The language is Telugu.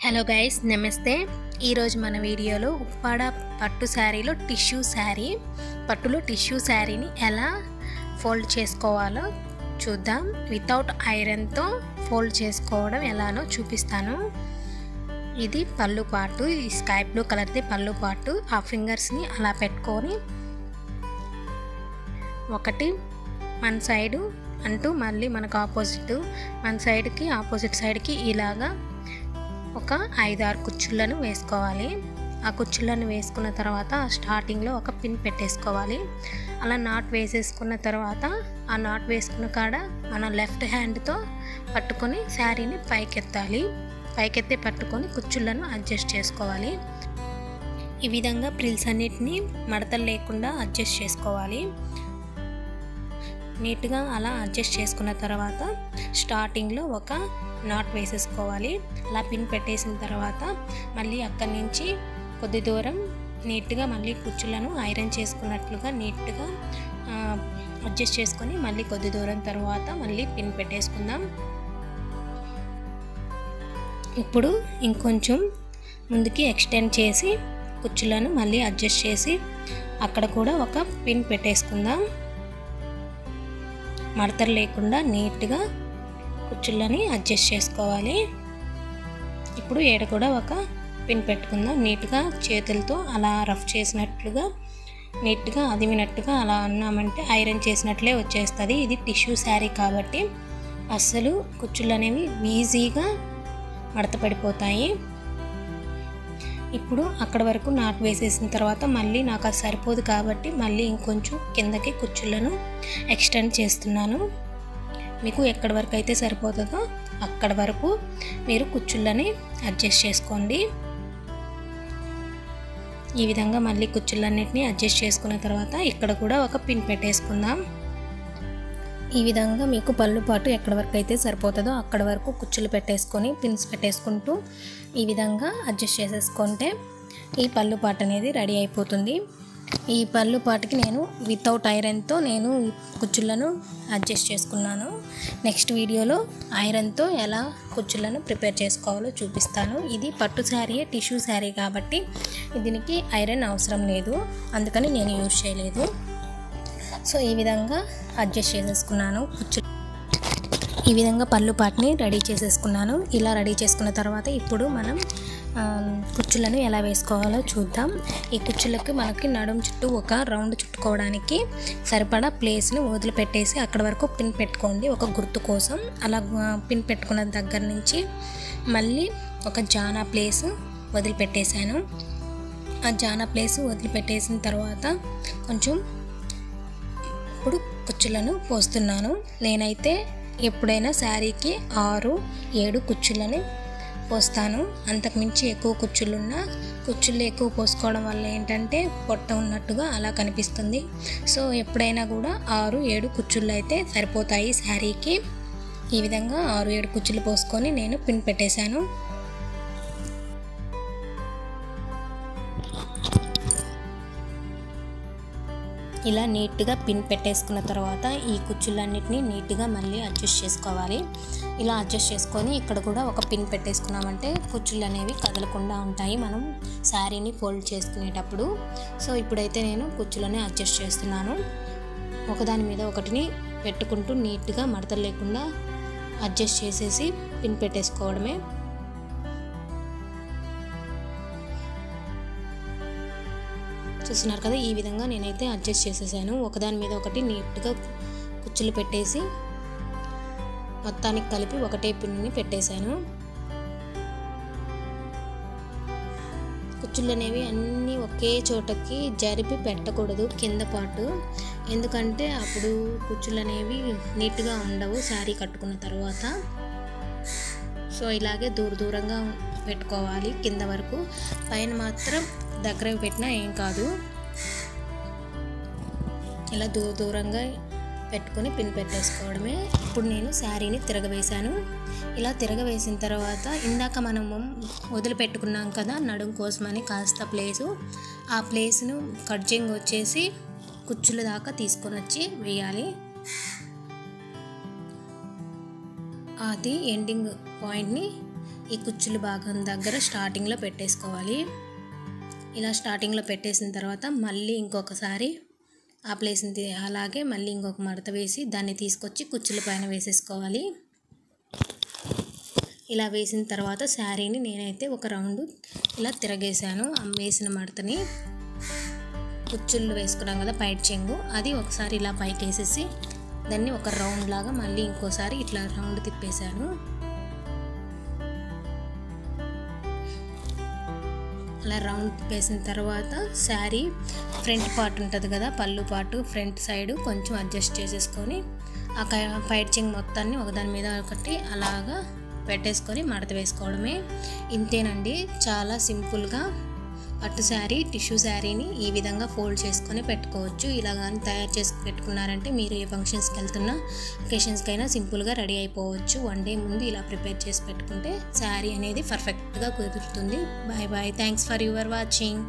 హలో గైస్ నమస్తే. ఈరోజు మన వీడియోలో ఉప్పాడ పట్టు శారీలో టిష్యూ శారీ. పట్టులో టిష్యూ శారీని ఎలా ఫోల్డ్ చేసుకోవాలో చూద్దాం. వితౌట్ ఐరన్తో ఫోల్డ్ చేసుకోవడం ఎలానో చూపిస్తాను. ఇది పళ్ళు పాటు ఈ స్కై బ్లూ కలర్ది పళ్ళు పాటు ఆ ఫింగర్స్ని అలా పెట్టుకొని ఒకటి మన సైడు అంటూ మళ్ళీ మనకు ఆపోజిట్ మన సైడ్కి ఆపోజిట్ సైడ్కి ఇలాగా ఒక ఐదు ఆరు కుచ్చులను వేసుకోవాలి. ఆ కుచ్చులను వేసుకున్న తర్వాత స్టార్టింగ్లో ఒక పిన్ పెట్టేసుకోవాలి. అలా నాట్ వేసేసుకున్న తర్వాత ఆ నాట్ వేసుకున్న కాడ మన లెఫ్ట్ హ్యాండ్తో పట్టుకొని శారీని పైకెత్తాలి. పైకెత్తి పట్టుకొని కుచ్చులను అడ్జస్ట్ చేసుకోవాలి. ఈ విధంగా ప్రిల్స్ అన్నిటిని మడతలు లేకుండా అడ్జస్ట్ చేసుకోవాలి. నీట్గా అలా అడ్జస్ట్ చేసుకున్న తర్వాత స్టార్టింగ్లో ఒక నాట్ వేసేసుకోవాలి. అలా పిన్ పెట్టేసిన తర్వాత మళ్ళీ అక్కడి నుంచి కొద్ది దూరం నీట్గా మళ్ళీ కుచ్చులను ఐరన్ చేసుకున్నట్లుగా నీట్గా అడ్జస్ట్ చేసుకొని మళ్ళీ కొద్ది దూరం తర్వాత మళ్ళీ పిన్ పెట్టేసుకుందాం. ఇప్పుడు ఇంకొంచెం ముందుకి ఎక్స్టెండ్ చేసి కుచ్చులను మళ్ళీ అడ్జస్ట్ చేసి అక్కడ కూడా ఒక పిన్ పెట్టేసుకుందాం. మడతలు లేకుండా నీట్గా కుచ్చుళ్ళని అడ్జస్ట్ చేసుకోవాలి. ఇప్పుడు ఏడ కూడా ఒక పిన్ పెట్టుకుందాం. నీట్గా చేతులతో అలా రఫ్ చేసినట్లుగా నీట్గా అదిమినట్టుగా అలా అన్నామంటే ఐరన్ చేసినట్లే వచ్చేస్తుంది. ఇది టిష్యూ శారీ కాబట్టి అస్సలు కుచ్చులు అనేవి ఈజీగా మడత పడిపోతాయి. ఇప్పుడు అక్కడ వరకు నాట్ వేసేసిన తర్వాత మళ్ళీ నాకు అది సరిపోదు కాబట్టి మళ్ళీ ఇంకొంచెం కిందకి కుచ్చులను ఎక్స్టెండ్ చేస్తున్నాను. మీకు ఎక్కడి వరకు అయితే సరిపోతుందో అక్కడ వరకు మీరు కుచ్చుళ్ళని అడ్జస్ట్ చేసుకోండి. ఈ విధంగా మళ్ళీ కుచ్చులన్నిటిని అడ్జస్ట్ చేసుకున్న తర్వాత ఇక్కడ కూడా ఒక పిన్ పెట్టేసుకుందాం. ఈ విధంగా మీకు పళ్ళు పాటు ఎక్కడి వరకు అయితే సరిపోతుందో అక్కడ వరకు కుచ్చులు పెట్టేసుకొని పిన్స్ పెట్టేసుకుంటూ ఈ విధంగా అడ్జస్ట్ చేసేసుకుంటే ఈ పళ్ళు పాట అనేది రెడీ అయిపోతుంది. ఈ పళ్ళు పాటకి నేను వితౌట్ ఐరన్తో నేను కుచ్చులను అడ్జస్ట్ చేసుకున్నాను. నెక్స్ట్ వీడియోలో ఐరన్తో ఎలా కుచ్చులను ప్రిపేర్ చేసుకోవాలో చూపిస్తాను. ఇది పట్టు శారీ టిష్యూ శారీ కాబట్టి దీనికి ఐరన్ అవసరం లేదు. అందుకని నేను యూజ్ చేయలేదు. సో ఈ విధంగా అడ్జస్ట్ చేసేసుకున్నాను. కుచ్చు ఈ విధంగా పళ్ళు పాటిని రెడీ చేసేసుకున్నాను. ఇలా రెడీ చేసుకున్న తర్వాత ఇప్పుడు మనం కుచ్చులను ఎలా వేసుకోవాలో చూద్దాం. ఈ కుచ్చులకు మనకి నడుం చుట్టూ ఒక రౌండ్ చుట్టుకోవడానికి సరిపడా ప్లేస్ని వదిలిపెట్టేసి అక్కడ వరకు పిన్ పెట్టుకోండి ఒక గుర్తు కోసం. అలా పిన్ పెట్టుకున్న దగ్గర నుంచి మళ్ళీ ఒక జానా ప్లేస్ వదిలిపెట్టేశాను. ఆ జానా ప్లేస్ వదిలిపెట్టేసిన తర్వాత కొంచెం అప్పుడు కుచ్చులను పోస్తున్నాను. నేనైతే ఎప్పుడైనా శారీకి ఆరు ఏడు కుచ్చులని పోస్తాను. అంతకుమించి ఎక్కువ కుచ్చులున్నా కుచ్చులు ఎక్కువ పోసుకోవడం వల్ల ఏంటంటే పొట్ట ఉన్నట్టుగా అలా కనిపిస్తుంది. సో ఎప్పుడైనా కూడా ఆరు ఏడు కుచ్చుళ్ళు అయితే సరిపోతాయి శారీకి. ఈ విధంగా ఆరు ఏడు కుచ్చులు పోసుకొని నేను పిన్ పెట్టేశాను. ఇలా నీట్గా పిన్ పెట్టేసుకున్న తర్వాత ఈ కుచ్చులన్నిటిని నీట్గా మళ్ళీ అడ్జస్ట్ చేసుకోవాలి. ఇలా అడ్జస్ట్ చేసుకొని ఇక్కడ కూడా ఒక పిన్ పెట్టేసుకున్నామంటే కుచ్చులు అనేవి కదలకుండా ఉంటాయి మనం శారీని ఫోల్డ్ చేసుకునేటప్పుడు. సో ఇప్పుడైతే నేను కుచ్చులని అడ్జస్ట్ చేస్తున్నాను. ఒకదాని మీద ఒకటిని పెట్టుకుంటూ నీట్గా మడతలు లేకుండా అడ్జస్ట్ చేసేసి పిన్ పెట్టేసుకోవడమే. చూస్తున్నారు కదా ఈ విధంగా నేనైతే అడ్జస్ట్ చేసేసాను. ఒకదాని మీద ఒకటి నీట్గా కుచ్చులు పెట్టేసి మొత్తానికి కలిపి ఒకటే పిన్ని పెట్టేశాను. కుచ్చులు అనేవి అన్నీ ఒకే చోటకి జరిపి పెట్టకూడదు కింద పాటు. ఎందుకంటే అప్పుడు కుచ్చులు అనేవి నీట్గా ఉండవు శారీ కట్టుకున్న తర్వాత. సో ఇలాగే దూర దూరంగా పెట్టుకోవాలి కింద వరకు. పైన మాత్రం దగ్గర పెట్టినా ఏం కాదు. ఇలా దూర దూరంగా పెట్టుకొని పిన్ పెట్టేసుకోవడమే. ఇప్పుడు నేను శారీని తిరగవేశాను. ఇలా తిరగవేసిన తర్వాత ఇందాక మనము వదిలిపెట్టుకున్నాం కదా నడుం కోసమని కాస్త ప్లేసు. ఆ ప్లేస్ను కడ్జింగ్ వచ్చేసి కుచ్చుల దాకా తీసుకొని వచ్చి వేయాలి. అది ఎండింగ్ పాయింట్ని ఈ కుచ్చుల భాగం దగ్గర స్టార్టింగ్లో పెట్టేసుకోవాలి. ఇలా స్టార్టింగ్లో పెట్టేసిన తర్వాత మళ్ళీ ఇంకొకసారి ఆ ప్లేస్ని అలాగే మళ్ళీ ఇంకొక మడత వేసి దాన్ని తీసుకొచ్చి కుచ్చుల పైన వేసేసుకోవాలి. ఇలా వేసిన తర్వాత శారీని నేనైతే ఒక రౌండ్ ఇలా తిరగేసాను వేసిన మడతని కుచ్చుళ్ళు వేసుకున్నాం కదా పైట్ చెంగు. అది ఒకసారి ఇలా పైకి వేసేసి దాన్ని ఒక రౌండ్ లాగా మళ్ళీ ఇంకోసారి ఇట్లా రౌండ్ తిప్పేశాను. అలా రౌండ్ వేసిన తర్వాత శారీ ఫ్రంట్ పార్ట్ ఉంటుంది కదా పళ్ళు పార్ట్ ఫ్రంట్ సైడ్ కొంచెం అడ్జస్ట్ చేసేసుకొని ఆ పైచింగ్ మొత్తాన్ని ఒకదాని మీద ఒకటి అలాగా పెట్టేసుకొని మడత వేసుకోవడమే. ఇంతేనండి. చాలా సింపుల్గా పట్టు శారీ టిష్యూ శారీని ఈ విధంగా ఫోల్డ్ చేసుకొని పెట్టుకోవచ్చు. ఇలా కానీ తయారు చేసి పెట్టుకున్నారంటే మీరు ఏ ఫంక్షన్స్కి వెళ్తున్నా ఒకేషన్స్కైనా సింపుల్గా రెడీ అయిపోవచ్చు. వన్ డే ముందు ఇలా ప్రిపేర్ చేసి పెట్టుకుంటే శారీ అనేది పర్ఫెక్ట్గా కుదురుతుంది. Bye bye. Thanks for your watching.